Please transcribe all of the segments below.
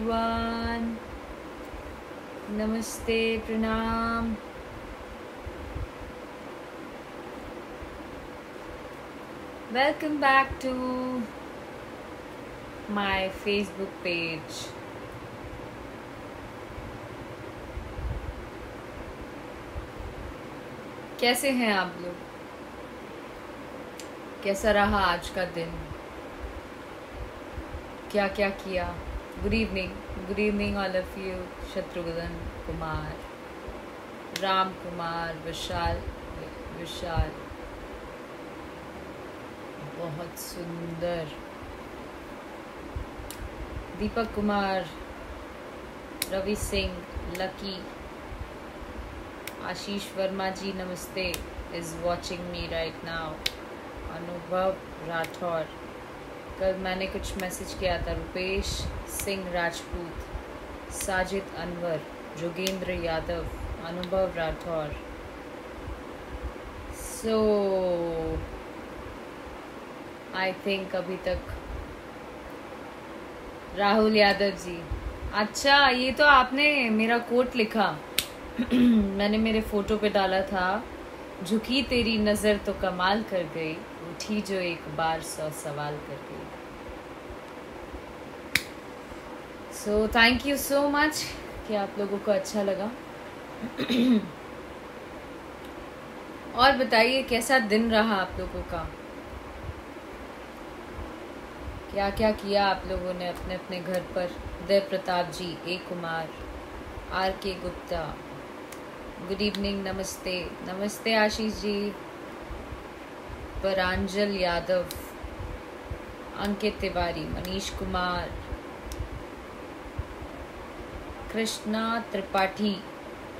Everyone नमस्ते प्रणाम welcome back to my Facebook page कैसे हैं आप लोग? कैसा रहा आज का दिन? क्या क्या किया? Good evening good evening all of you Shatrughan Kumar Ram Kumar Vishal Vishal बहुत सुंदर। दीपक कुमार रवि सिंह लकी आशीष वर्मा जी नमस्ते is watching me right now Anubhav Rathore कल मैंने कुछ मैसेज किया था, Rupesh Singh Rajput, Sajid Anwar, Jogendra Yadav, Anubhav Rathore. So I think अभी तक राहुल यादव जी। अच्छा ये तो आपने मेरा कोट लिखा। मैंने मेरे फ़ोटो पे डाला था, झुकी तेरी नज़र तो कमाल कर गई, उठी जो एक बार सौ सवाल कर गई। So thank you so much कि आप लोगों को अच्छा लगा। और बताइए, कैसा दिन रहा आप लोगों का? क्या क्या किया आप लोगों ने अपने अपने घर पर? Dev Pratap ji, A Kumar, R K Gupta. Good evening नमस्ते। नमस्ते आशीष जी। परांजल यादव, अंकित तिवारी, मनीष कुमार कृष्णा त्रिपाठी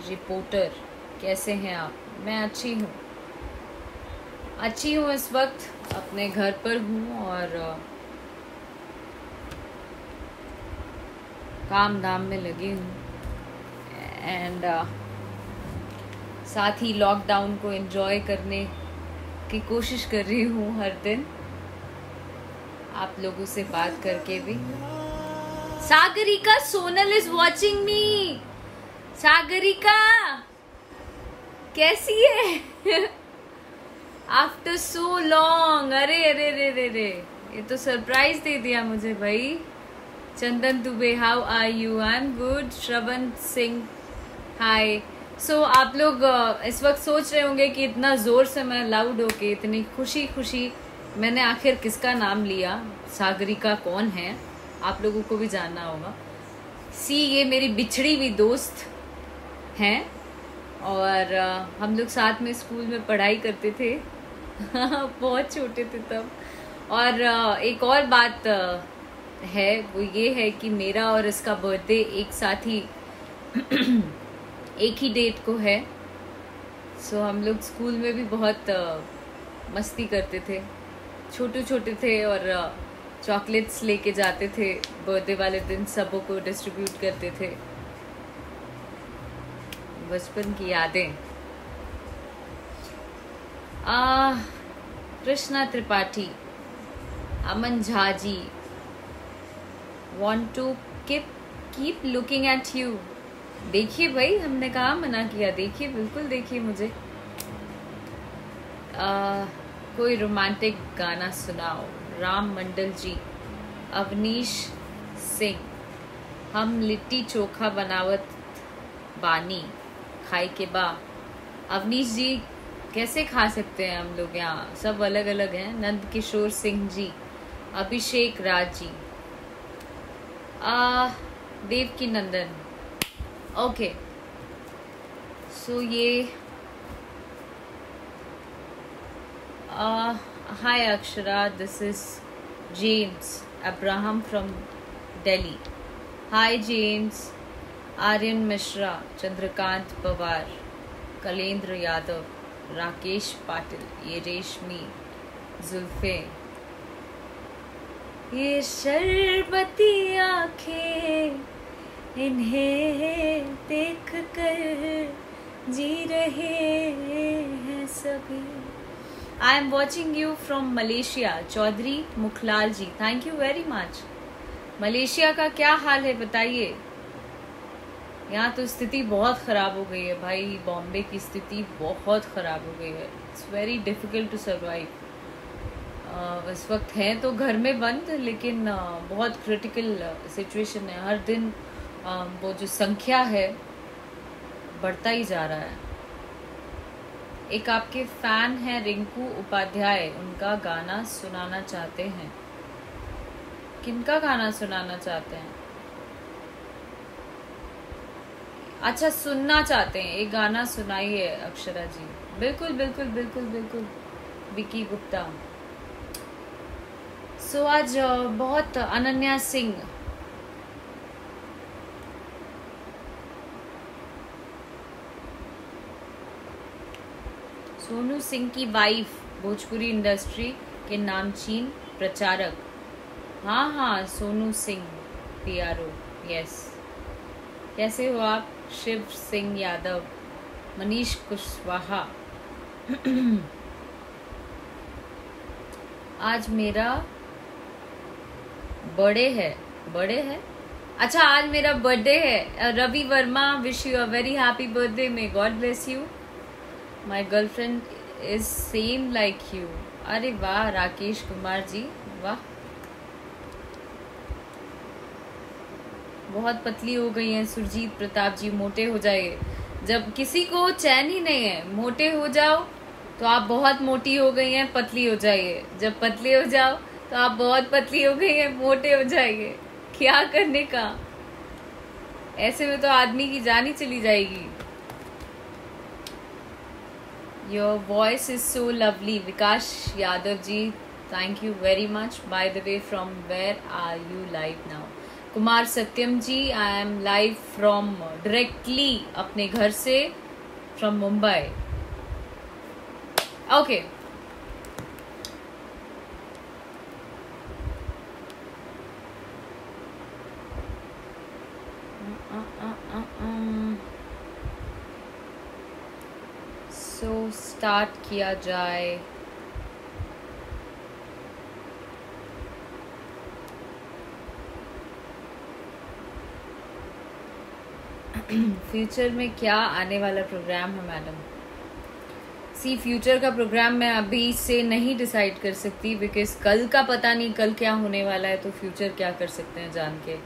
रिपोर्टर। कैसे हैं आप? मैं अच्छी हूँ। अच्छी हूँ इस वक्त अपने घर पर हूँ और काम धाम में लगी हूँ। एंड uh, साथ ही लॉकडाउन को एंजॉय करने की कोशिश कर रही हूँ हर दिन। आप लोगों से बात करके भी। Sagarika, Sonal is watching me Sagarika, कैसी है? आफ्टर सो लॉन्ग अरे अरे रे रे रे ये तो सरप्राइज़ दे दिया मुझे भाई. Chandan Dubey how are you I am good Shravan Singh hi so आप लोग इस वक्त सोच रहे होंगे कि इतना ज़ोर से मैं लाउड होके इतनी खुशी खुशी मैंने आखिर किसका नाम लिया? सागरिका कौन है? आप लोगों को भी जानना होगा। सी, ये मेरी बिछड़ी हुई दोस्त हैं और हम लोग साथ में स्कूल में पढ़ाई करते थे। बहुत छोटे थे तब। और एक और बात है, वो ये है कि मेरा और इसका बर्थडे एक साथ ही एक ही डेट को है। सो, हम लोग स्कूल में भी बहुत मस्ती करते थे। छोटे छोटे थे और चॉकलेट्स लेके जाते थे बर्थडे वाले दिन सबों को डिस्ट्रीब्यूट करते थे। बचपन की यादें। Krishna Tripathi Aman Jha ji want to keep keep looking at you देखिए भाई हमने कहा मना किया। देखिए बिल्कुल देखिए मुझे। आ, कोई रोमांटिक गाना सुनाओ। राम मंडल जी अवनीश सिंह हम लिट्टी चोखा बनावत बानी खाई के बा। अवनीश जी कैसे खा सकते हैं हम लोग यहाँ? सब अलग अलग हैं। नंद किशोर सिंह जी अभिषेक राज जी। आ, देव की नंदन ओके। सो ये hi Akshara this is James Abraham from Delhi hi James Aryan Mishra Chandrakant Pawar Kalendra Yadav Rakesh Patil ये रेशमी जुल्फे ये शरबती आँखें, इन्हें देख कर जी रहे हैं सभी। I am watching you from Malaysia Chaudhary Mukhlal ji thank you very much Malaysia का क्या हाल है बताइए? यहाँ तो स्थिति बहुत ख़राब हो गई है भाई। बॉम्बे की स्थिति बहुत ख़राब हो गई है। It's very difficult to survive इस वक्त हैं तो घर में बंद लेकिन uh, बहुत क्रिटिकल सिचुएशन है। हर दिन uh, वो जो संख्या है बढ़ता ही जा रहा है। एक आपके फ़ैन हैं रिंकू उपाध्याय, उनका गाना सुनाना चाहते हैं। किनका गाना सुनाना चाहते हैं? अच्छा सुनना चाहते हैं। एक गाना सुनाइए, अक्षरा जी। बिल्कुल बिल्कुल बिल्कुल बिल्कुल। विकी गुप्ता। सो आज बहुत अनन्या सिंह सोनू सिंह की वाइफ भोजपुरी इंडस्ट्री के नामचीन प्रचारक। हाँ हाँ Sonu Singh P R O yes कैसे हो आप? शिव सिंह यादव, मनीष कुशवाहा। आज मेरा बर्थडे है। बर्थडे है? अच्छा आज मेरा बर्थडे है। Ravi Verma wish you a very happy birthday may God bless you my girlfriend is same like you अरे वाह, राकेश कुमार जी, वाह। बहुत पतली हो गई हैं सुरजीत, प्रताप जी, मोटे हो जाए जब किसी को चैन ही नहीं है, मोटे हो जाओ तो आप बहुत मोटी हो गई हैं, पतली हो जाइए। जब पतली हो जाओ तो आप बहुत पतली हो गई हैं, मोटे हो जाइए। क्या करने का? ऐसे में तो आदमी की जान ही चली जाएगी। Your voice is so lovely Vikas Yadav ji thank you very much by the way from where are you live now Kumar Satyam ji I am live from directly अपने घर से from Mumbai okay. So start किया जाए। Future में क्या आने वाला programme है, मैडम? सी, फ्यूचर का प्रोग्राम मैं अभी से नहीं डिसाइड कर सकती बिकॉज़ कल का पता नहीं कल क्या होने वाला है तो फ्यूचर क्या कर सकते हैं जान के।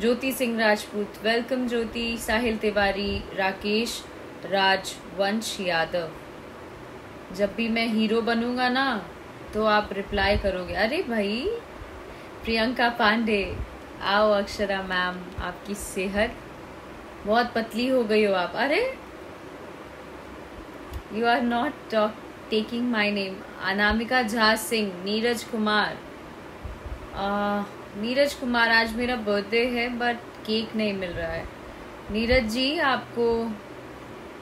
ज्योति सिंह राजपूत वेलकम ज्योति। साहिल तिवारी, राकेश राजवंश यादव। जब भी मैं हीरो बनूँगा ना तो आप रिप्लाई करोगे, अरे भाई, प्रियंका पांडे, आओ अक्षरा मैम, आपकी सेहत बहुत पतली हो गई हो आप। अरे you are not talk taking my name Anamika Jha Singh, Neeraj Kumar. Neeraj Kumar आज मेरा बर्थडे है बट केक नहीं मिल रहा है। नीरज जी, आपको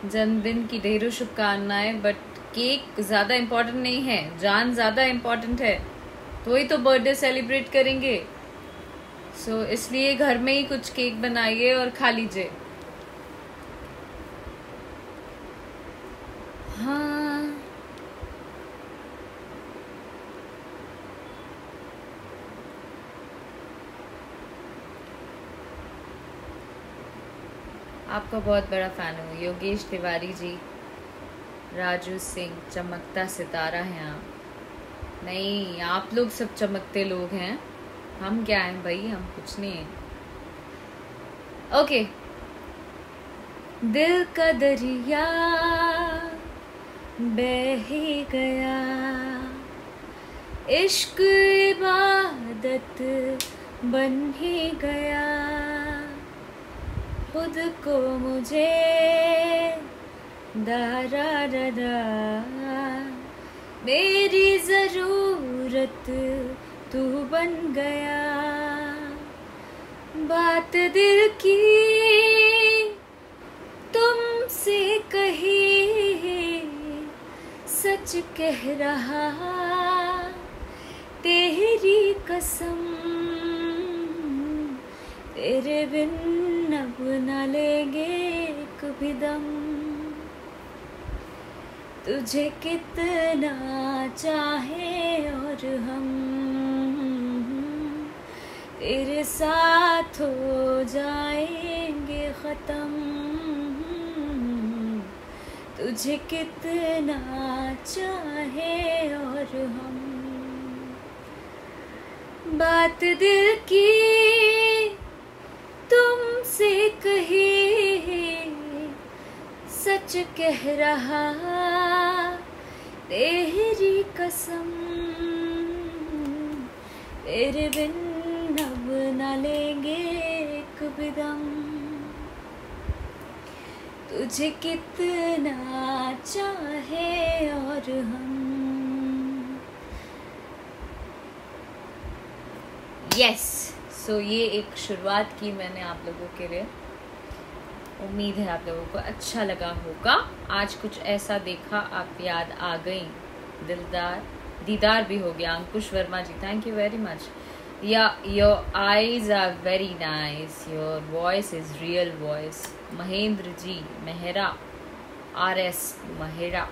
जन्मदिन की ढेरों शुभकामनाएँ बट केक ज़्यादा इम्पोर्टेंट नहीं है जान ज़्यादा इम्पोर्टेंट है तो ही तो बर्थडे सेलिब्रेट करेंगे। सो so, इसलिए घर में ही कुछ केक बनाइए और खा लीजिए। हाँ। आपका बहुत बड़ा फ़ैन हूँ योगेश तिवारी जी। राजू सिंह, चमकता सितारा हैं आप। नहीं, आप लोग सब चमकते लोग हैं। हम क्या हैं भाई? हम कुछ नहीं हैं। ओके दिल का दरिया बह ही गया। इश्क इबादत बन ही गया। खुद को मुझे दा मेरी ज़रूरत तू बन गया। बात दिल की तुमसे कही सच कह रहा। तेरी कसम तेरे बिन अब न लेंगे कभी दम। तुझे कितना चाहे और हम तेरे साथ हो जाएँगे खत्म। तुझे कितना चाहे और हम। बात दिल की तुमसे कही, सच कह रहा तेरी कसम तेरे बिन अब न लेंगे एक बिदम तुझे कितना चाहे और हम यस yes. सो so, ये एक शुरुआत की मैंने आप लोगों के लिए उम्मीद है आप लोगों को अच्छा लगा होगा। आज कुछ ऐसा देखा, आप याद आ गई। दिलदार, दीदार भी हो गया। Ankush Verma ji thank you very much yeah your eyes are very nice your voice is real voice Mahendra ji, Mehra, R S, Mehra.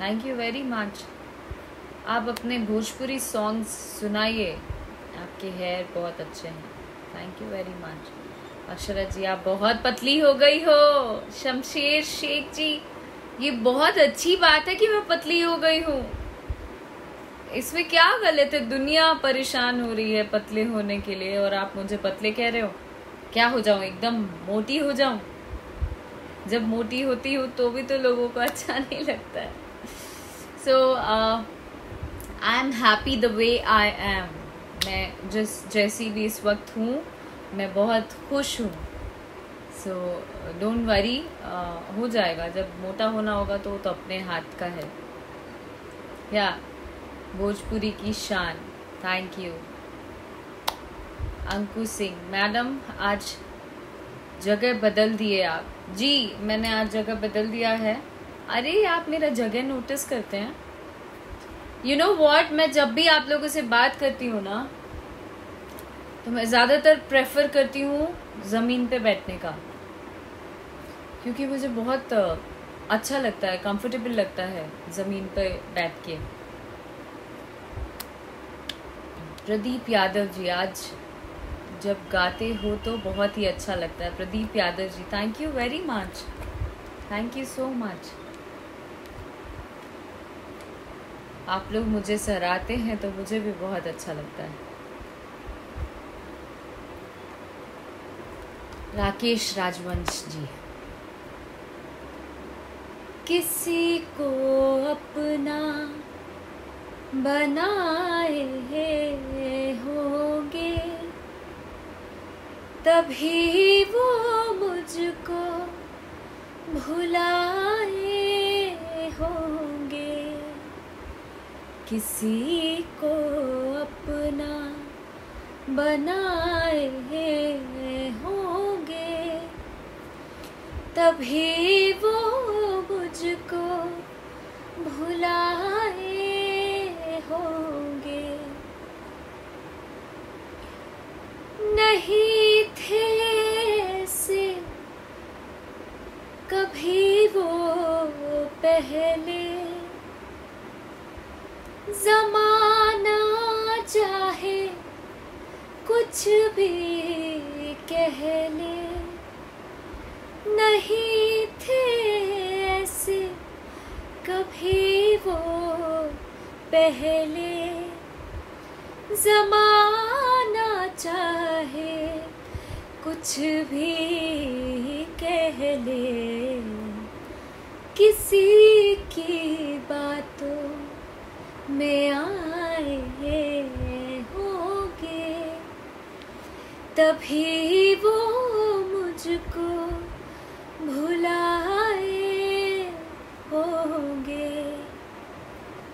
Thank you very much आप अपने भोजपुरी सॉन्ग्स सुनाइए। आपके हेयर बहुत अच्छे हैं। Thank you very much Akshara ji, आप बहुत पतली हो गई हो। शमशेर शेख जी, ये बहुत अच्छी बात है कि मैं पतली हो गई हूँ। इसमें क्या गलत है? दुनिया परेशान हो रही है पतले होने के लिए और आप मुझे पतले कह रहे हो। क्या हो जाऊँ? एकदम मोटी हो जाऊँ? जब मोटी होती हूँ तो भी तो लोगों को अच्छा नहीं लगता है। So I am happy the way I am मैं जिस जैसी भी इस वक्त हूँ मैं बहुत खुश हूँ। सो डोंट वरी हो जाएगा। जब मोटा होना होगा तो तो अपने हाथ का है। या, भोजपुरी की शान। Thank you Anku Singh, madam, आज जगह बदल दिए आप। जी, मैंने आज जगह बदल दिया है। अरे, आप मेरा जगह नोटिस करते हैं। यू नो वॉट मैं जब भी आप लोगों से बात करती हूँ ना तो मैं ज़्यादातर प्रेफर करती हूँ ज़मीन पे बैठने का। क्योंकि मुझे बहुत अच्छा लगता है कंफर्टेबल लगता है ज़मीन पे बैठ के। प्रदीप यादव जी, आज जब गाते हो तो बहुत ही अच्छा लगता है। Pradeep Yadav ji thank you very much thank you so much आप लोग मुझे सराहते हैं तो मुझे भी बहुत अच्छा लगता है। राकेश राजवंश जी। किसी को अपना बनाए होंगे, तभी वो मुझको भुलाए होंगे। किसी को अपना बनाए तभी वो मुझको भुलाए होंगे। नहीं थे से कभी वो पहले। जमाना चाहे कुछ भी कह ले। नहीं थे ऐसे। कभी वो पहले जमाना चाहे, कुछ भी कह ले। किसी की बातों में आए होंगे, तभी वो मुझको भुलाए होंगे।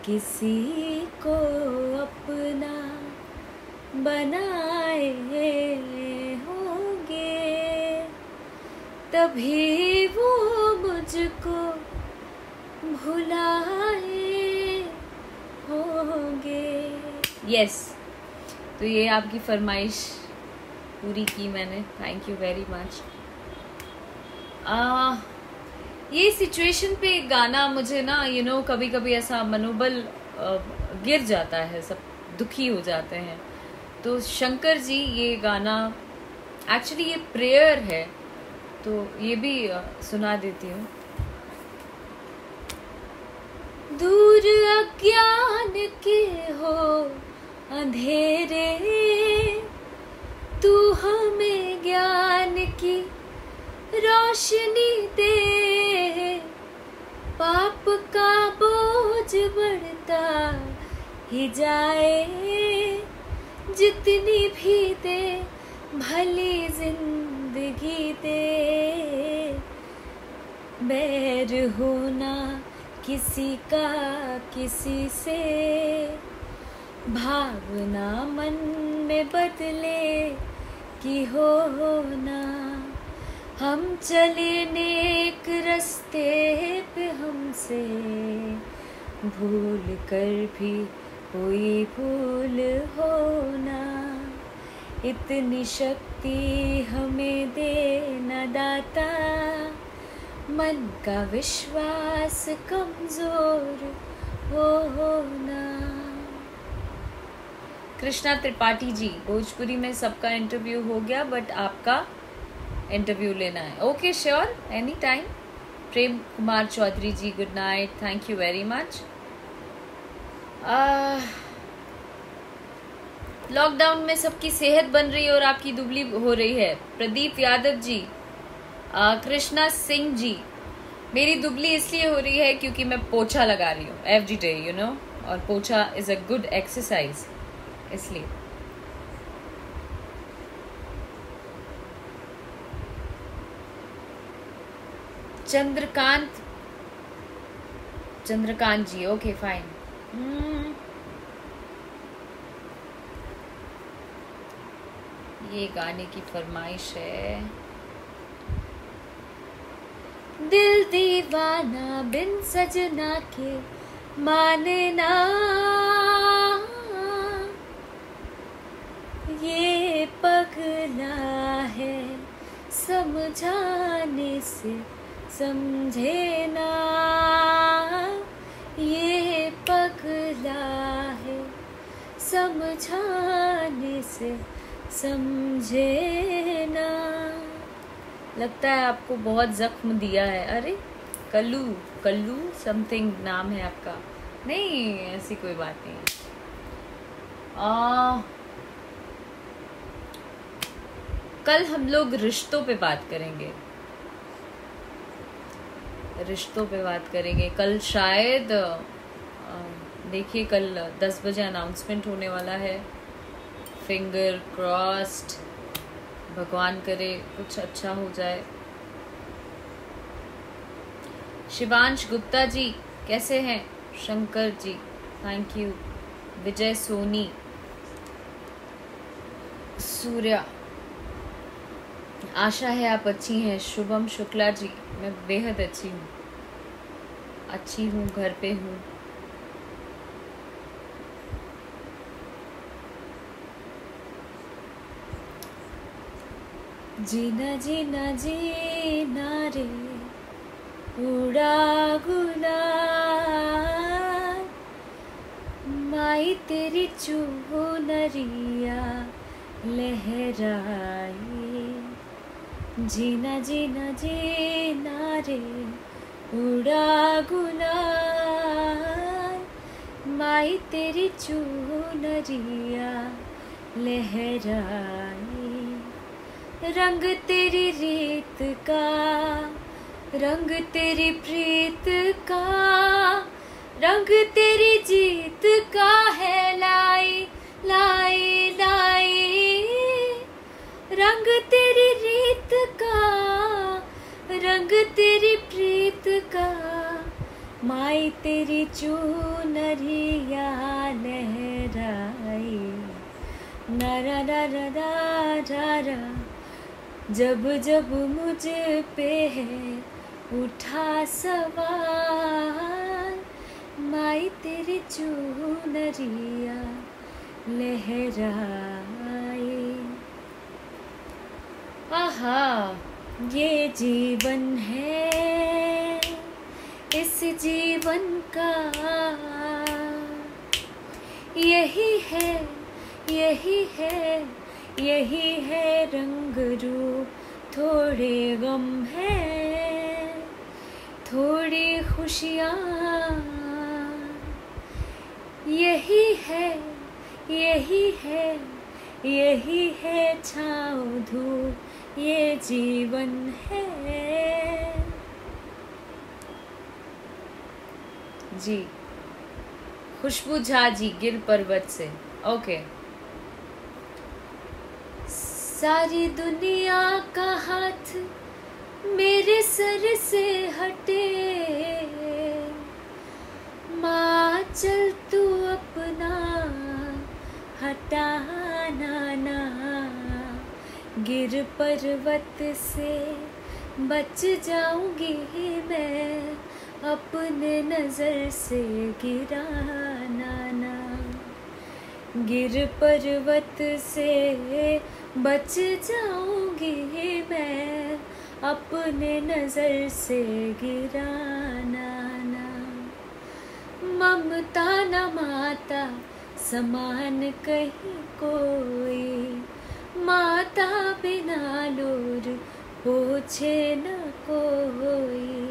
किसी को अपना बनाए होंगे। तभी वो मुझको भुलाए होंगे। Yes yes. तो ये आपकी फरमाइश पूरी की मैंने। थैंक यू वेरी मच ये सिचुएशन पे गाना मुझे ना यू नो कभी कभी ऐसा मनोबल गिर जाता है, सब दुखी हो जाते हैं। तो शंकर जी, ये गाना एक्चुअली ये प्रेयर है तो ये भी सुना देती हूँ। दूर अज्ञान के हो, अंधेरे, तू हमें ज्ञान की रोशनी दे। पाप का बोझ बढ़ता ही जाए। जितनी भी दे, भली ज़िंदगी दे। बैर होना किसी का किसी से। भावना मन में बदले कि हो ना। हम चले नेक रस्ते पे हमसे। भूल कर भी कोई भूल होना। इतनी शक्ति हमें दे देना दाता। मन का विश्वास कमज़ोर हो होना। कृष्णा त्रिपाठी जी, भोजपुरी में सबका इंटरव्यू हो गया बट आपका इंटरव्यू लेना है। Okay sure any time Prem Kumar Chaudhary ji good night thank you very much lockdown में सबकी सेहत बन रही है और आपकी दुबली हो रही है। प्रदीप यादव जी कृष्णा सिंह जी, मेरी दुबली इसलिए हो रही है क्योंकि मैं पोछा लगा रही हूँ। एवरी डे यू नो और पोछा इज़ अ गुड एक्सरसाइज इसलिए। Chandrakant Chandrakant ji okay fine hmm. ये गाने की फरमाइश है। दिल दीवाना बिन सजना के माने ना। ये पगला है समझाने से समझे ना ये पगला है। समझाने से समझे ना। लगता है आपको बहुत जख्म दिया है। अरे कल्लू कल्लू समथिंग नाम है आपका। नहीं ऐसी कोई बात नहीं आ, कल हम लोग रिश्तों पे बात करेंगे। रिश्तों पे बात करेंगे। कल शायद देखिए, कल दस बजे अनाउंसमेंट होने वाला है। फिंगर क्रॉस्ड भगवान करे, कुछ अच्छा हो जाए। शिवांश गुप्ता जी, कैसे हैं? Shankar ji thank you Vijay Soni. Surya. आशा है आप अच्छी हैं। शुभम शुक्ला जी, मैं बेहद अच्छी हूँ। अच्छी हूँ, घर पे हूँ। जीना जीना जीना रे, उड़ा गुला माई तेरी चूहो नरिया लहराई। जीना जीना जीना रे उड़ा गुलाल माई तेरी चूनरिया लहराई। रंग तेरी रीत का, रंग तेरी प्रीत का, रंग तेरी जीत का है लाई लाई लाई। रंग तेरी रीत का, रंग तेरी प्रीत का, माई तेरी चूनरिया लहराई। नरा नरा जब जब मुझ पे है उठा सवाल, माई तेरी चूनरिया लहराई। आहा, ये जीवन है, इस जीवन का। यही है यही है यही है रंग रूप, थोड़े गम है, थोड़ी खुशियाँ। यही है यही है यही है छाओ धूप ये जीवन है। जी। खुशबू झा जी गिर पर्वत से। ओके। सारी दुनिया का हाथ मेरे सर से हटे। माँ, चल तू अपना, हटाना ना। गिर पर्वत से बच जाऊँगी मैं, अपने नज़र से गिराना ना गिर पर्वत से बच जाऊँगी मैं, अपने नज़र से गिराना ना ममता न माता, समान कहीं कोई माता बिना लोर पूछे न कोई।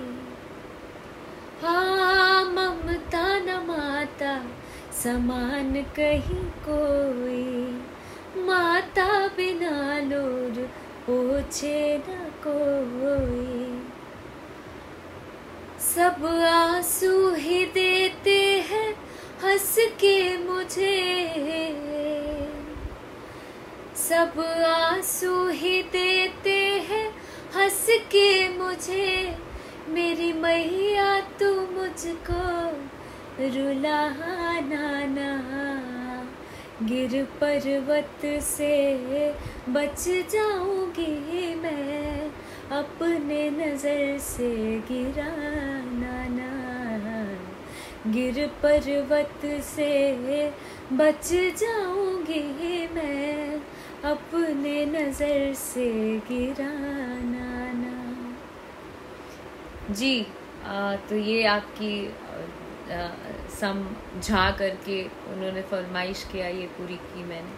हाँ ममता न माता, समान कहीं कोई। माता बिना लोर पूछे न कोई। सब आँसू ही देते हैं, हंस के मुझे। सब आँसू ही देते हैं। हंस के मुझे, मेरी मैया, तू मुझको रुलाना ना। गिर पर्वत से बच जाऊँगी मैं, अपने नज़र से गिराना ना। गिर पर्वत से बच जाऊँगी मैं अपने नज़र से गिराना ना। जी आ, तो ये आपकी समझा करके उन्होंने फरमाइश किया ये पूरी की मैंने।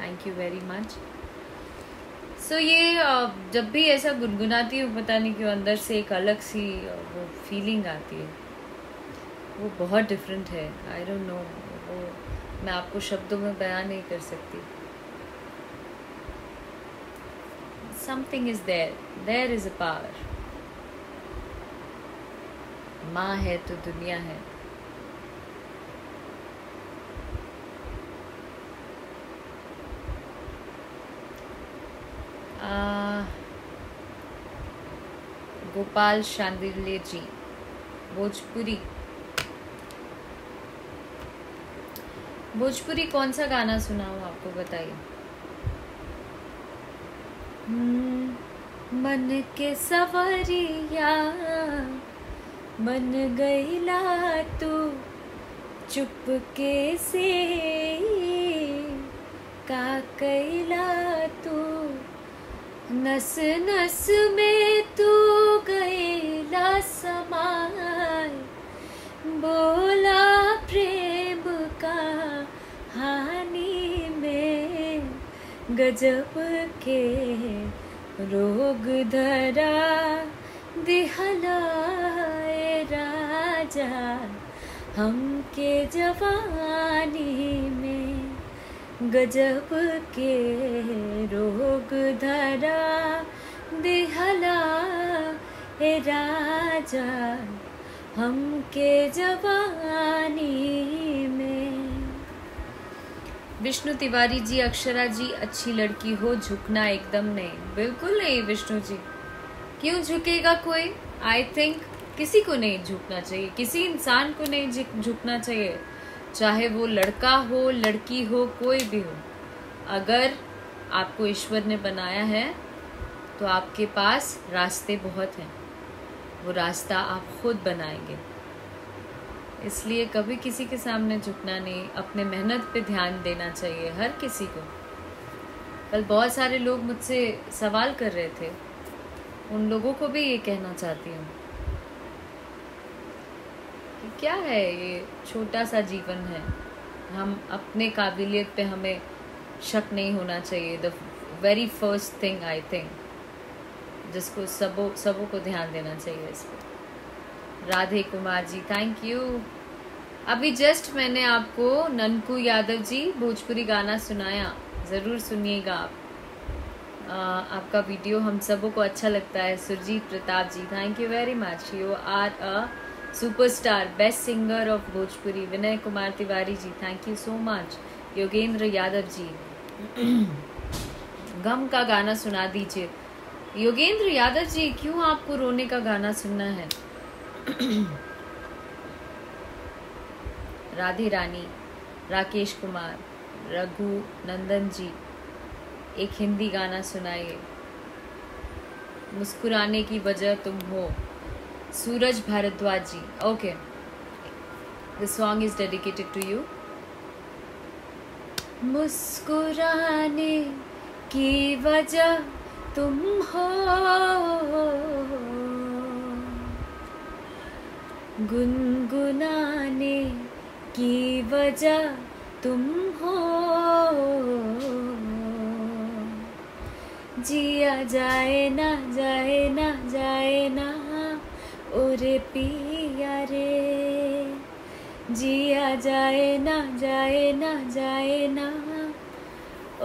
Thank you very much so ये जब भी ऐसा गुनगुनाती हूँ पता नहीं क्यों अंदर से एक अलग सी वो फीलिंग आती है। वो बहुत डिफरेंट है। आई डोंट नो वो मैं आपको शब्दों में बयान नहीं कर सकती। Something is there there is a power माँ है तो दुनिया है गोपाल शांदिल्य जी भोजपुरी भोजपुरी कौन सा गाना सुनाऊं? आपको बताइए। मन के सवरिया बन गईला तू चुपके से। का कैला तू? नस नस में तू गईला समाय, बोला प्रेम का। गजब के रोग धरा दिहलाए राजा, हमके जवानी में गजब के रोग धरा दिहला ए राजा, हमके जवानी में विष्णु तिवारी जी, अक्षरा जी, अच्छी लड़की हो, झुकना एकदम नहीं। बिल्कुल नहीं, विष्णु जी। क्यों झुकेगा कोई? आई थिंक किसी को नहीं झुकना चाहिए। किसी इंसान को नहीं झुकना चाहिए। चाहे वो लड़का हो, लड़की हो, कोई भी हो। अगर आपको ईश्वर ने बनाया है तो आपके पास रास्ते बहुत हैं। वो रास्ता आप खुद बनाएँगे। इसलिए कभी किसी के सामने झुकना नहीं, अपने मेहनत पे ध्यान देना चाहिए, हर किसी को। कल बहुत सारे लोग मुझसे सवाल कर रहे थे। उन लोगों को भी ये कहना चाहती हूँ कि क्या है ये छोटा सा जीवन है? हम अपने काबिलियत पे हमें शक नहीं होना चाहिए। The very first thing I think जिसको सबों सबों को ध्यान देना चाहिए इस पर राधे कुमार जी थैंक यू अभी जस्ट मैंने आपको ननकू यादव जी भोजपुरी गाना सुनाया ज़रूर सुनिएगा आप। आ, आपका वीडियो हम सबों को अच्छा लगता है Surjeet Pratap ji thank you very much you are a superstar best singer of Bhojpuri. Vinay Kumar Tiwari ji thank you so much Yogendra Yadav ji गम का गाना सुना दीजिए। योगेंद्र यादव जी क्यों आपको रोने का गाना सुनना है? राधे रानी, राकेश कुमार, रघु नंदन जी, एक हिंदी गाना सुनाइए। मुस्कुराने की वजह तुम हो। Suraj Bhardwaj ji okay the song is dedicated to you मुस्कुराने की वजह तुम हो। गुनगुनाने की वजह तुम हो। जिया जाए ना जाए ना जाए ना ओरे पिया रे। जिया जाए ना जाए ना जाए ना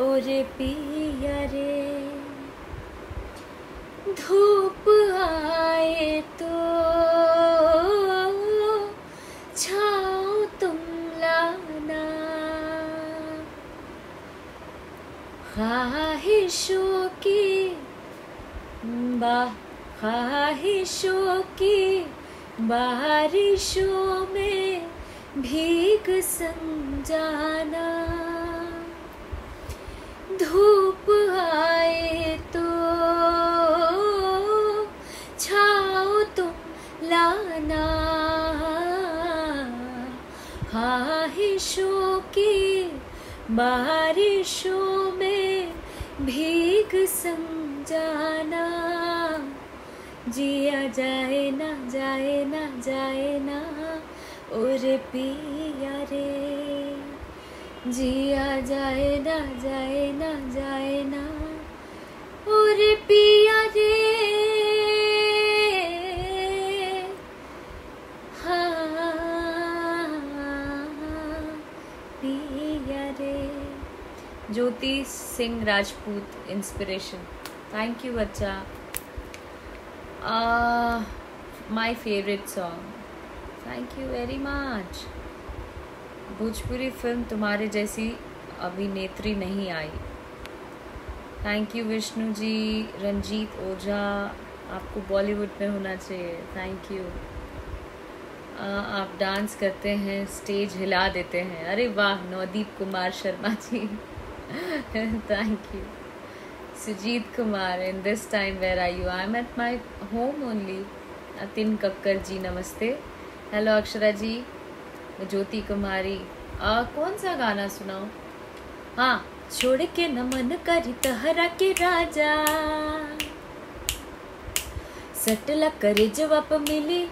ओरे पिया रे। धूप आए ख्वाहिशों की, बारिशों में भीग संजाना धूप आए तो छाओ तुम लाना। ख्वाहिशों की, बारिशों में भीग समझाना। जिया जाए ना जाए ना जाए ना, और पिया रे। जिया जाए ना जाए ना जाए ना, और पिया रे। हाँ पिया रे। Jyoti Singh Rajput inspiration thank you बच्चा। My favourite song thank you very much Bhojpuri film तुम्हारे जैसी अभिनेत्री नहीं आई. थैंक यू विष्णु जी रंजीत ओझा आपको बॉलीवुड में होना चाहिए. थैंक यू आप डांस करते हैं स्टेज हिला देते हैं. अरे वाह, Navdeep Kumar Sharma ji. Thank you Sujeet Kumar in this time where I you I am at my home only Atin Kakkar ji नमस्ते हेलो अक्षरा जी ज्योति कुमारी आ, कौन सा गाना सुनाओ? हाँ छोड़ के नमन करी तहरा के राजा। सटला करे जवाब मिली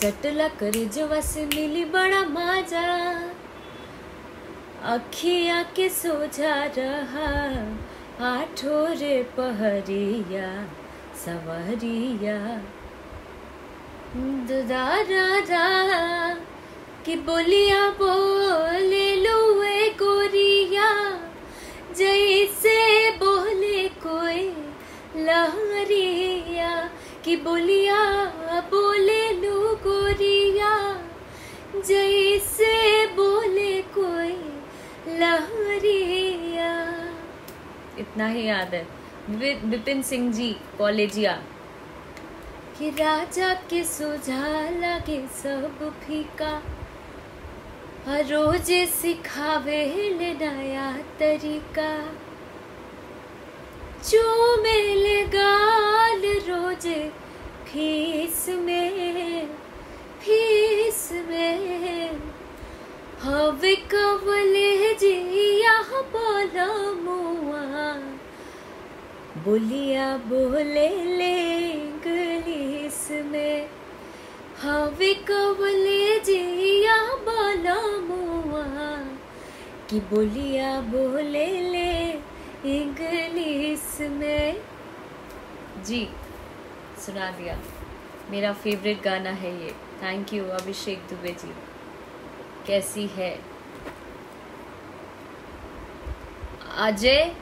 सटला करे जवा से मिली बड़ा मज़ा। अखिया के सोझा रहा। आठोरे पहरिया, सवरिया। दादा कि बोलिया बोले लुए गोरिया जैसे बोले कोई लहरिया, कि बोलिया बोले लू गोरिया जैसे बोले कोई लहरिया। इतना ही याद है। विपिन सिंह जी, कॉलेजिया। कि राजा के सुझा लगे सब फीका, हर रोज सिखावे ले नया तरीका। चूमेल गाल रोज, फ़ीस में फ़ीस में। हवे कवले जिया बोला मुआ बोलिया, बोले ले इंग्लिश में हवे कवले जिया बाला मुआ कि बोलिया, बोले ले इंग्लिश में जी, सुना दिया। मेरा फेवरेट गाना है ये। Thank you Abhishek Dubey ji. कैसी है? अजय,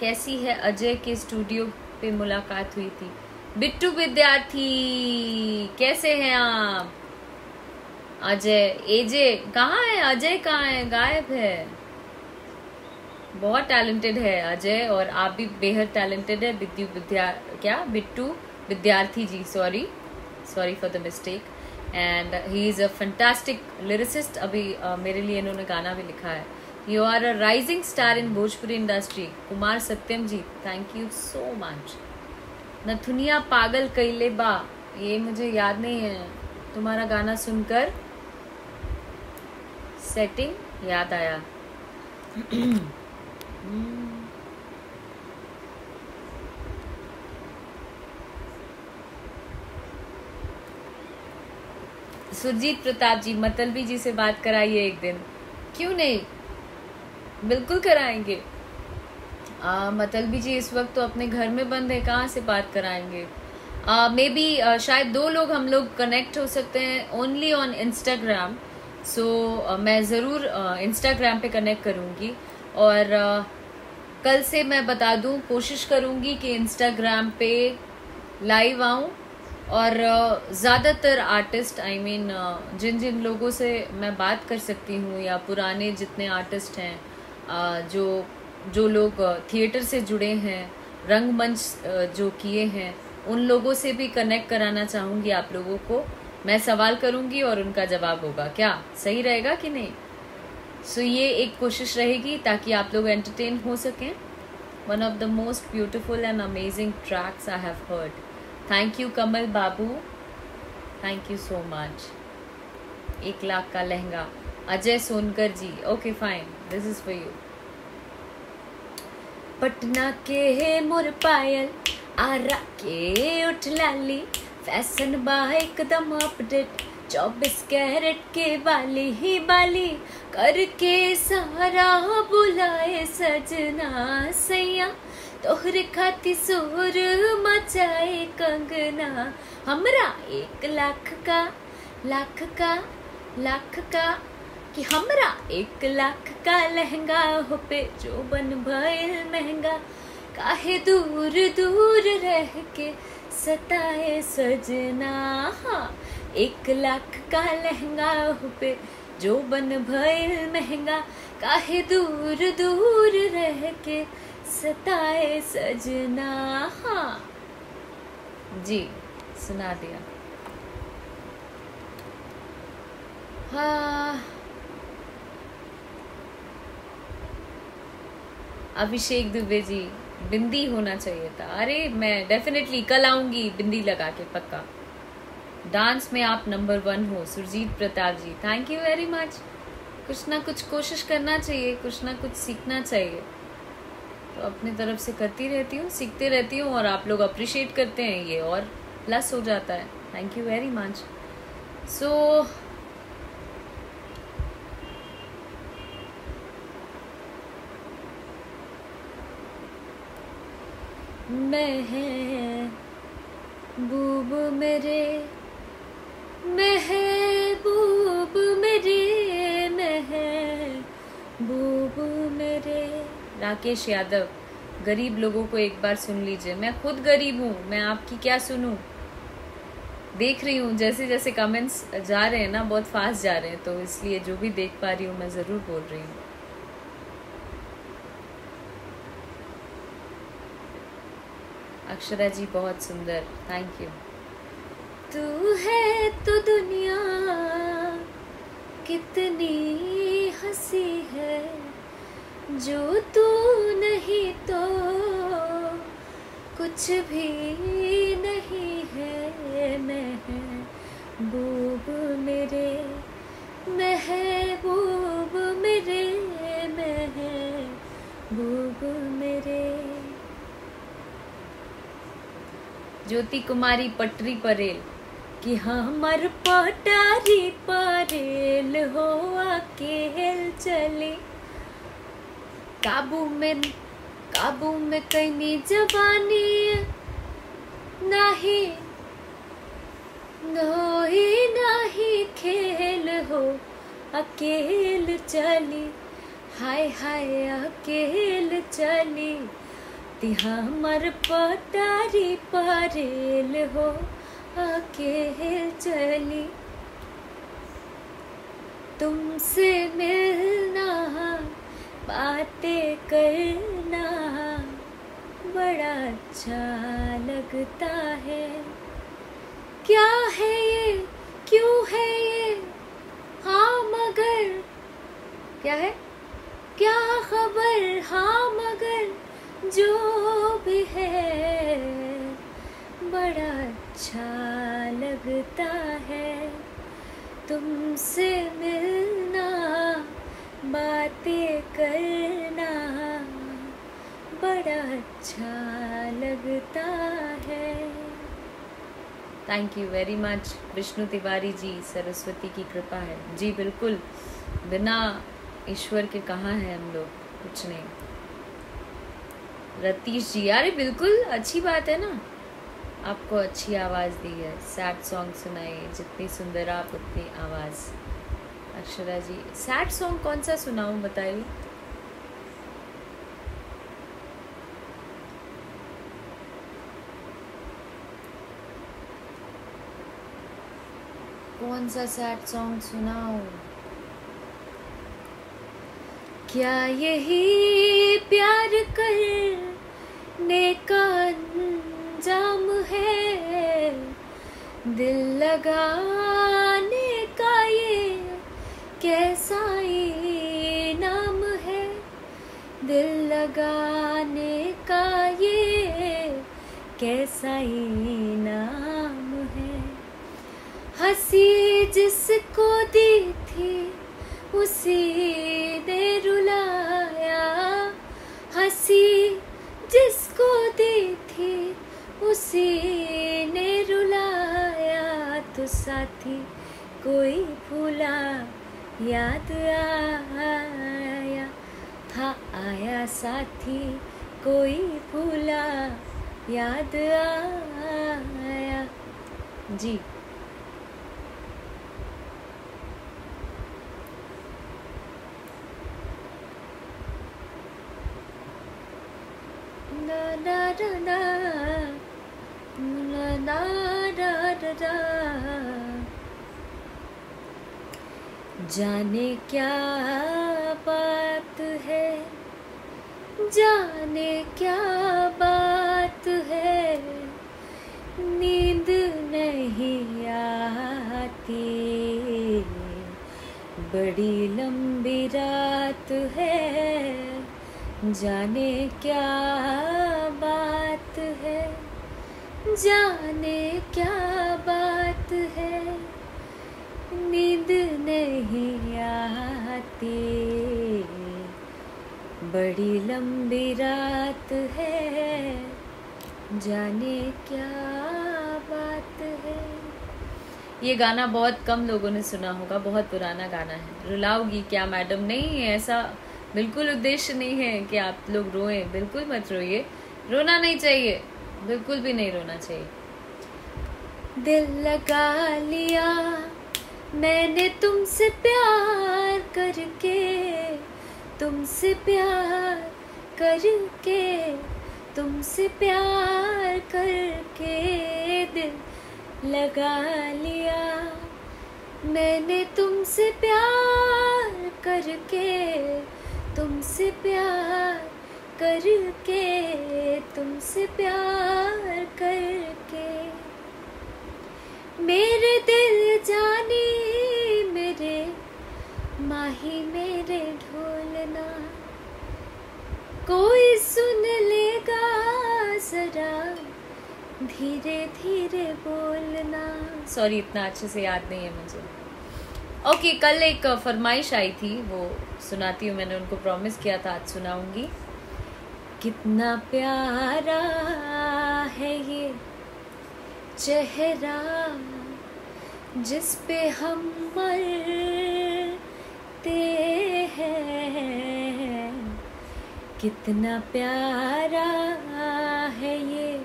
कैसी है? अजय के स्टूडियो पे मुलाकात हुई थी। बिट्टू विद्यार्थी, कैसे हैं आप? अजय एजे कहाँ है? अजय कहाँ है? गायब है। बहुत टैलेंटेड है अजय और आप भी बेहद टैलेंटेड है। विद्यु विद्या, क्या? Bittu Vidyarthi ji sorry sorry for the mistake and he is a fantastic lyricist अभी uh, मेरे लिए इन्होंने गाना भी लिखा है। You are a rising star in Bhojpuri industry Kumar Satyam ji thank you so much नथुनिया पागल कैले बा ये मुझे याद नहीं है। तुम्हारा गाना सुनकर सेटिंग याद आया। सुरजीत प्रताप जी मतलबी जी से बात कराइए एक दिन। क्यों नहीं? बिल्कुल कराएँगे। आ, मतलबी जी इस वक्त तो अपने घर में बंद है कहाँ से बात कराएँगे? मे बी शायद दो लोग हम लोग कनेक्ट हो सकते हैं ओनली ऑन इंस्टाग्राम सो मैं ज़रूर इंस्टाग्राम uh, पे कनेक्ट करूँगी। और uh, कल से मैं बता दूँ कोशिश करूँगी कि इंस्टाग्राम पे लाइव आऊँ। और ज़्यादातर artist I I mean mean, जिन जिन लोगों से मैं बात कर सकती हूँ या पुराने जितने आर्टिस्ट हैं जो जो लोग थिएटर से जुड़े हैं रंगमंच जो किए हैं उन लोगों से भी कनेक्ट कराना चाहूँगी आप लोगों को। मैं सवाल करूँगी और उनका जवाब होगा। क्या सही रहेगा कि नहीं? सो so, ये एक कोशिश रहेगी ताकि आप लोग एंटरटेन हो सकें। One of the most beautiful and amazing tracks I have heard thank you Kamal Babu thank you so much एक लाख का lehenga. Ajay Sonkar ji okay fine this is for you Patna के मोर पायल, आरा के उठ लाली। फ़ैशन बा एकदम अपडेट, चौबीस कैरेट के बाली ही बाली। करके सारा बुलाए सजना सैया। तोहरे खाती सुर मचाए कंगना। हमरा एक लाख का लाख का लाख का, कि हमरा एक लाख का लहंगा हो पे जो बन भयल महँगा। काहे दूर दूर रह के सताए सजना। हाँ एक लाख का लहंगा हो पे जो बन भयल महँगा। काहे दूर दूर रह के सताए सजना हाँ। जी, सुना दिया। हाँ। अभिषेक दुबे जी, बिंदी होना चाहिए था। अरे, मैं डेफिनेटली कल आऊँगी बिंदी लगा के, पक्का। डांस में आप नंबर वन हो, Surjeet Pratap ji. Thank you very much कुछ ना कुछ कोशिश करना चाहिए, कुछ ना कुछ सीखना चाहिए। अपनी तरफ़ से करती रहती हूँ, सीखते रहती हूँ और आप लोग अप्रिशिएट करते हैं, ये और प्लस हो जाता है। Thank you very much so मैं है बूब मेरे महबूब मेरे। राकेश यादव, गरीब लोगों को एक बार सुन लीजिए। मैं खुद गरीब हूँ, मैं आपकी क्या सुनूं? देख रही हूँ जैसे जैसे कमेंट्स जा रहे हैं ना, बहुत फास्ट जा रहे हैं तो इसलिए जो भी देख पा रही हूँ, मैं ज़रूर बोल रही हूँ। अक्षरा जी बहुत सुंदर थैंक यू तू है तो दुनिया, कितनी हँसी है। जो तू नहीं तो कुछ भी नहीं है महबूब मेरे महबूब मेरे महबूब मेरे। ज्योति कुमारी पटरी परेल कि हमर पटारी परेल हो अकेल चले। काबू में काबू में कहीं जबानी नाही, नोही नाही खेल हो, अकेल चली, हाय हाय अकेल चली ती हमर पटारी परेल हो, अकेल चली। तुमसे मिलना बातें करना बड़ा अच्छा लगता है। क्या है ये? क्यों है ये? हाँ मगर। क्या है? क्या खबर? हाँ मगर। जो भी है, बड़ा अच्छा लगता है। तुमसे मिलना बातें करना बड़ा अच्छा लगता है। Thank you very much Vishnu Tiwari ji Saraswati की कृपा है। जी, बिल्कुल। बिना ईश्वर के कहाँ है हम लोग? कुछ नहीं। रतीश जी, अरे बिल्कुल, अच्छी बात है ना। आपको अच्छी आवाज़ दी है। सैड सॉन्ग सुनाइए जितनी सुंदर आप उतनी आवाज़। अक्षरा जी सैड सॉन्ग कौन सा सुनाऊं बताइए? कौन सा सैड सॉन्ग सुनाओ क्या यही प्यार करने का अंजाम है? दिल ये कैसा ये नाम है? दिल लगाने का ये कैसा ये नाम है? हँसी जिसको दी थी, उसी ने रुलाया। हँसी जिसको दी थी, उसी ने रुलाया। तो साथी, कोई भूला याद आया, था आया साथी, कोई भूला, याद आया। जी। na na na na na na na na जाने क्या बात है? जाने क्या बात है? नींद नहीं आती। बड़ी लंबी रात है। जाने क्या बात है? जाने क्या बात है? नींद नहीं आती। बड़ी लंबी रात है, जाने क्या बात है। ये गाना बहुत कम लोगों ने सुना होगा, बहुत पुराना गाना है। रुलाओगी क्या मैडम? नहीं, ऐसा बिल्कुल उद्देश्य नहीं है कि आप लोग रोए। बिल्कुल मत रोइए। रोना नहीं चाहिए, बिल्कुल भी नहीं रोना चाहिए। दिल लगा लिया मैंने तुमसे प्यार करके, तुमसे प्यार करके, तुमसे प्यार करके दिल लगा लिया। मैंने तुमसे प्यार करके, तुमसे प्यार करके, तुमसे प्यार करके। मेरे दिल जाने मेरे माही मेरे ढोलना। कोई सुन लेगा जरा धीरे धीरे बोलना। सॉरी इतना अच्छे से याद नहीं है मुझे। ओके okay, कल एक फरमाइश आई थी वो सुनाती हूँ मैंने उनको प्रॉमिस किया था आज सुनाऊँगी। कितना प्यारा है ये। चेहरा जिस पे हम मरते हैं। कितना प्यारा है ये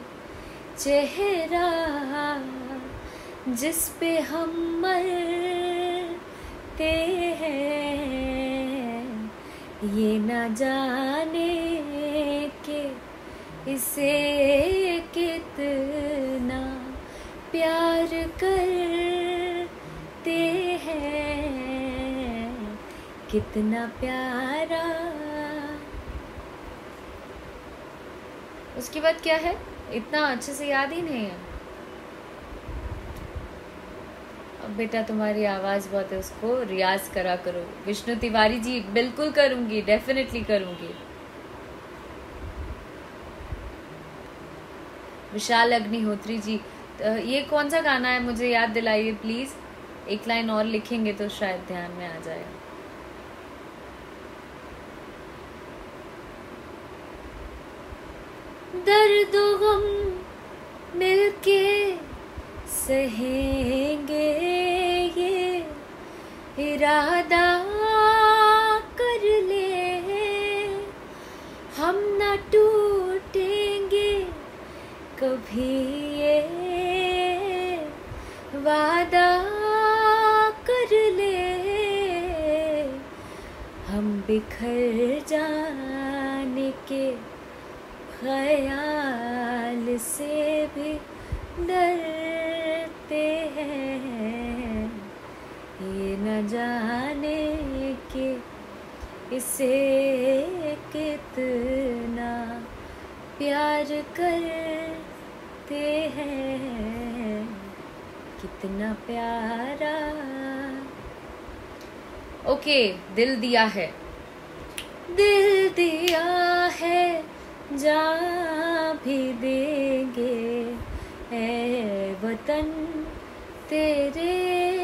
चेहरा जिस पे हम मरते हैं। ये न जाने के इसे कितना प्यार करते हैं। कितना प्यारा। उसके बाद क्या है? इतना अच्छे से याद ही नहीं है। अब बेटा तुम्हारी आवाज़ बहुत है, उसको रियाज करा करो। विष्णु तिवारी जी, बिल्कुल करूँगी डेफिनेटली करूँगी। विशाल अग्निहोत्री जी ये कौन सा गाना है? मुझे याद दिलाइए प्लीज़ एक लाइन और लिखेंगे तो शायद ध्यान में आ जाएगा दर्द गम मिलके सहेंगे ये इरादा कर ले। हम न टूटेंगे कभी ये वादा कर ले। हम बिखर जाने के ख्याल से भी डरते हैं। ये न जाने के इसे कितना प्यार करते हैं। कितना प्यारा। ओके, दिल दिया है। दिल दिया है, जा भी देंगे। ए वतन तेरे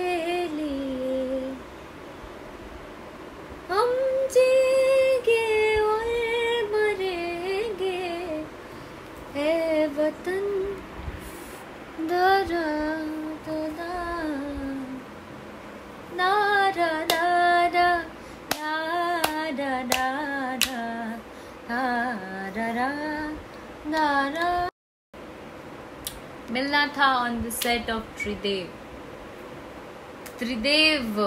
मिलना था on the set of Tridev Tridev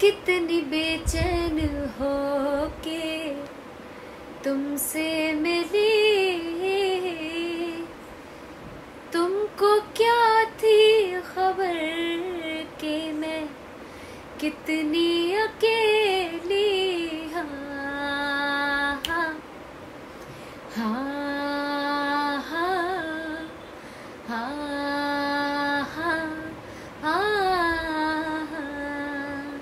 कितनी बेचैन हो के तुमसे मिली। तुमको क्या थी खबर के मैं कितनी अकेली हाँ हाँ। हाँ हाँ हाँ हाँ हाँ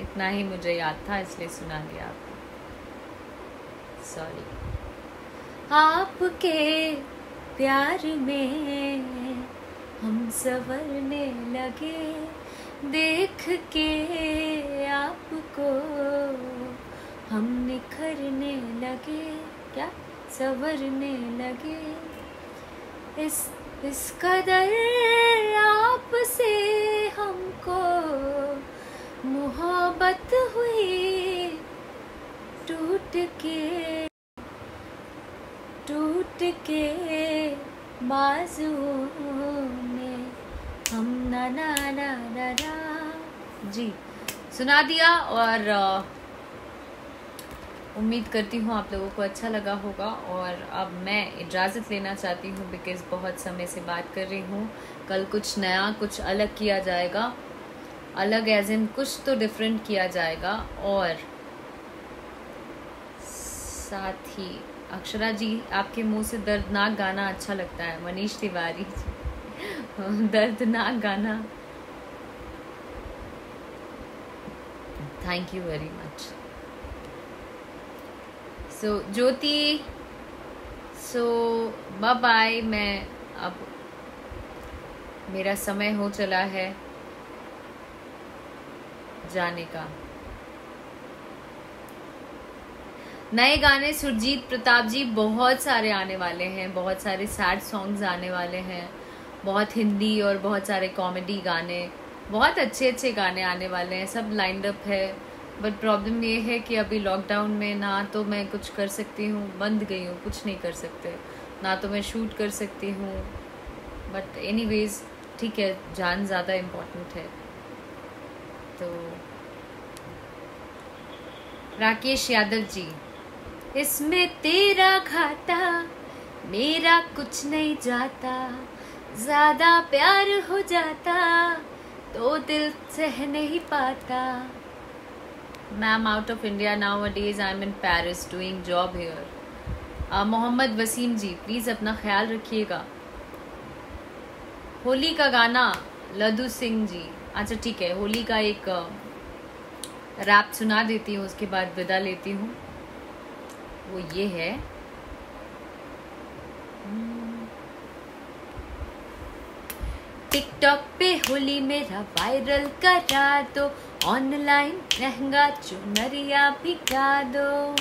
इतना ही मुझे याद था, इसलिए सुना दिया आपको सॉरी आपके प्यार में हम सवरने लगे देख के आपको। हम निखरने लगे, क्या? सवरने लगे। इस इस कदर आपसे हमको मोहब्बत हुई टूट के टूट के हम ना ना ना ना ना। जी, सुना दिया और उम्मीद करती हूँ आप लोगों को अच्छा लगा होगा और अब मैं इजाज़त लेना चाहती हूँ बिकॉज़ बहुत समय से बात कर रही हूँ। कल कुछ नया, कुछ अलग किया जाएगा। अलग एज इन कुछ तो डिफरेंट किया जाएगा और साथ ही अक्षरा जी, आपके मुँह से दर्दनाक गाना अच्छा लगता है, मनीष तिवारी जी। दर्दनाक गाना। Thank you very much so Jyoti so bye मैं अब, मेरा समय हो चला है जाने का। नए गाने सुरजीत प्रताप जी बहुत सारे आने वाले हैं, बहुत सारे सैड सॉन्ग्स आने वाले हैं। बहुत हिंदी और बहुत सारे कॉमेडी गाने, बहुत अच्छे अच्छे गाने आने वाले हैं, सब लाइंड अप है। बट प्रॉब्लम ये है कि अभी लॉकडाउन में ना तो मैं कुछ कर सकती हूँ, बंद गई हूँ, कुछ नहीं कर सकते। ना तो मैं शूट कर सकती हूँ। बट एनी ठीक है, जान ज़्यादा इम्पोर्टेंट है। तो राकेश यादव जी, इसमें तेरा घाटा मेरा कुछ नहीं जाता। ज़्यादा प्यार हो जाता तो दिल सह नहीं पाता। Ma'am out of India nowadays I am in Paris doing job here Mohammad Wasim ji please अपना ख्याल रखिएगा। होली का गाना लदू सिंह जी। अच्छा ठीक है, होली का एक रैप सुना देती हूँ, उसके बाद विदा लेती हूँ। वो ये है। टिकटॉक पे होली मेरा वायरल करा दो। ऑनलाइन लहंगा चुनरिया भिगा दो।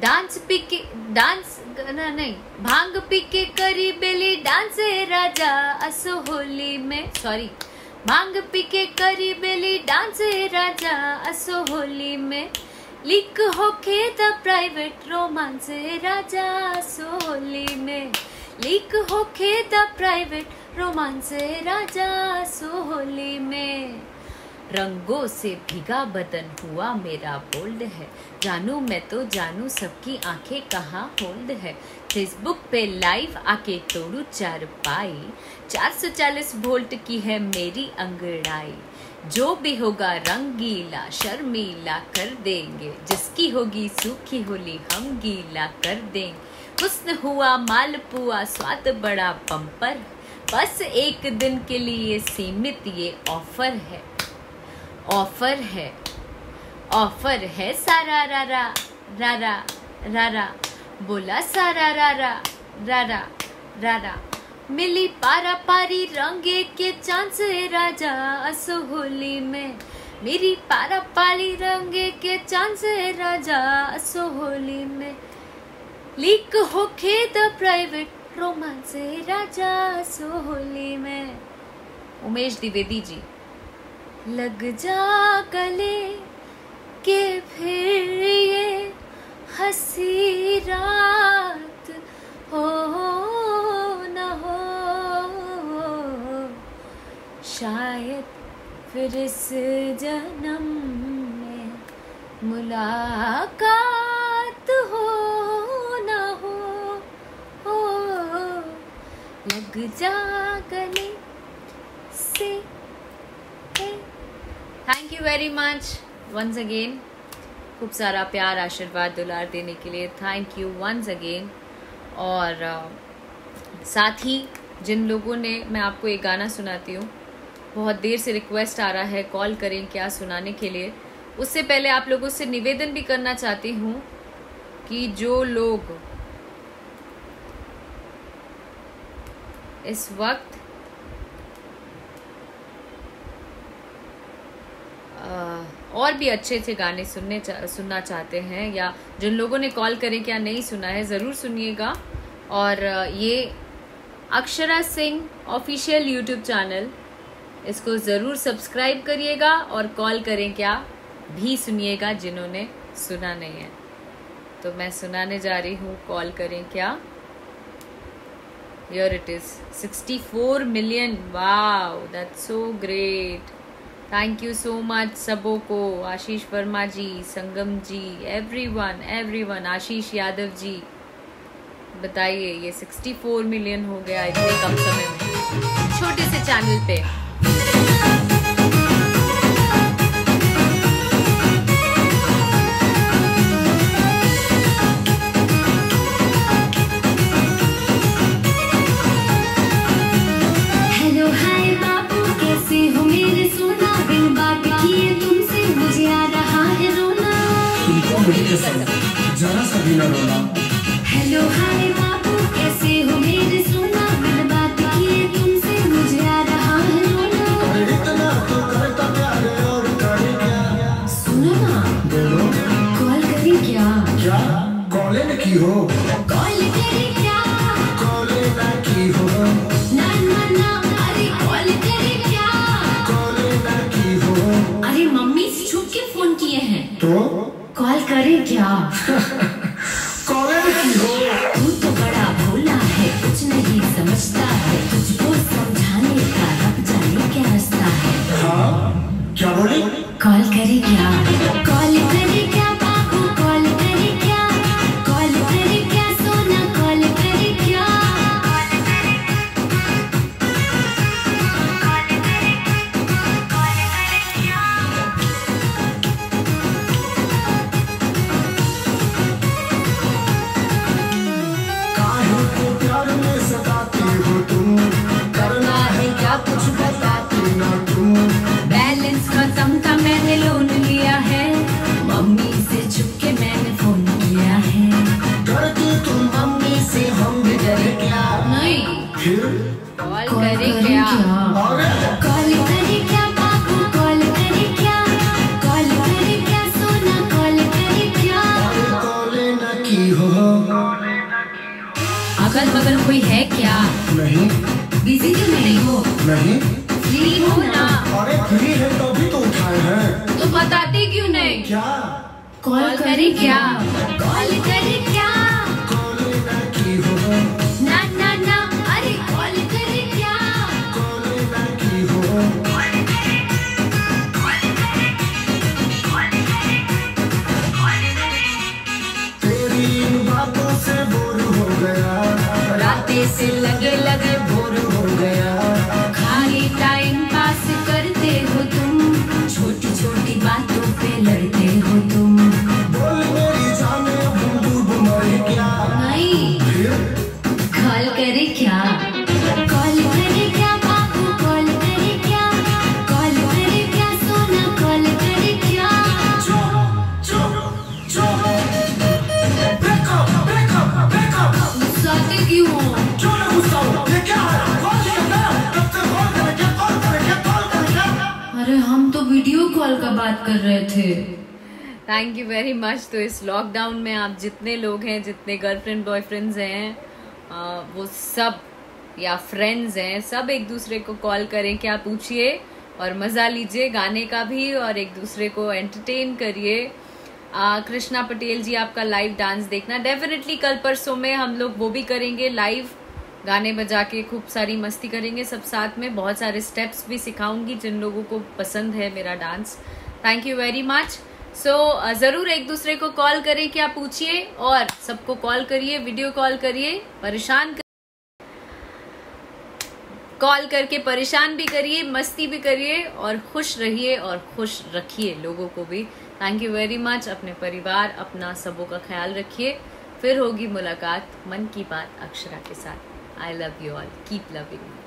डांस पीके, डांस ना नहीं, भाँग पीके करी बेली डांस राजा। असो होली में सॉरी भाँग पीके करी बेली डांस राजा। असो होली में लिक होके द प्राइवेट रोमांस राजा। असो होली में लिक होके द प्राइवेट रोमांस राजा असो होली में। रंगों से भिगा बदन हुआ मेरा बोल्ड है। जानू मैं तो जानू, सबकी आँखें कहाँ होल्ड है। फेसबुक पे लाइव आके तोड़ू चार पाई। 440 वोल्ट की है मेरी अंगड़ाई। जो भी होगा रंगीला शर्मीला कर देंगे। जिसकी होगी सूखी होली हम गीला कर देंगे। हुस्न हुआ मालपुआ स्वाद बड़ा पंपर बस एक दिन के लिए सीमित ये ऑफ़र है। ऑफ़र है। ऑफ़र है सारा रारा रारा रारा। बोला सारा रारा रारा रारा। मिली पारा पारी रंगे के चांस राजा असो होली में। मेरी पारा पारी रंगे के चांस राजा असो होली में। लीक हो खेत प्राइवेट रोमांस राजा असो होली में। उमेश द्विवेदी जी। लग जा गले के फिर ये हसी रात हो न हो। शायद फिर इस जन्म में मुलाकात हो। लग जा गले से thank you very much once again खूब सारा प्यार, आशीर्वाद दुलार देने के लिए थैंक यू वंस अगेन और साथ ही जिन लोगों ने मैं आपको एक गाना सुनाती हूँ, बहुत देर से रिक्वेस्ट आ रहा है कॉल करें क्या सुनाने के लिए। उससे पहले आप लोगों से निवेदन भी करना चाहती हूँ कि जो लोग इस वक्त और भी अच्छे अच्छे गाने सुनने चा, सुनना चाहते हैं या जिन लोगों ने कॉल करें क्या नहीं सुना है ज़रूर सुनिएगा। और ये Akshara Singh official YouTube channel इसको ज़रूर सब्सक्राइब करिएगा और कॉल करें क्या भी सुनिएगा जिन्होंने सुना नहीं है। तो मैं सुनाने जा रही हूँ कॉल करें क्या yeah it is 64 million wow that's so great thank you so much सबों को आशीष वर्मा जी संगम जी एवरीवन एवरीवन आशीष यादव जी बताइए, ये 64 मिलियन हो गया, इतने कम समय में। छोटे से चैनल पे। खुशी जरा सा भी ना रोना हेलो हाय बाबू कैसे हो मेरे सोना? बात किए तुमसे मुझे आ रहा है। रोना अरे इतना तो करता प्यार और करे क्या सुनो ना बोलो कॉल करी क्या? क्या? कॉल की हो। से लगे लगे थैंक यू वेरी मच तो इस लॉकडाउन में आप जितने लोग हैं, जितने गर्लफ्रेंड बॉयफ्रेंड्स हैं वो सब या फ्रेंड्स हैं, सब एक दूसरे को कॉल करें, क्या पूछिए? और मज़ा लीजिए गाने का भी और एक दूसरे को एंटरटेन करिए। कृष्णा पटेल जी, आपका लाइव डांस देखना। डेफिनेटली कल परसों में हम लोग वो भी करेंगे लाइव गाने बजा के खूब सारी मस्ती करेंगे सब साथ में। बहुत सारे स्टेप्स भी सिखाऊँगी जिन लोगों को पसंद है मेरा dance thank you very much so so, ज़रूर एक दूसरे को कॉल करें क्या पूछिए और सबको कॉल करिए वीडियो कॉल करिए परेशान कर... कॉल करके परेशान भी करिए मस्ती भी करिए और खुश रहिए और खुश रखिए लोगों को भी। थैंक यू वेरी मच अपने परिवार अपना सबों का ख्याल रखिए। फिर होगी मुलाकात मन की बात अक्षरा के साथ। I love you all keep loving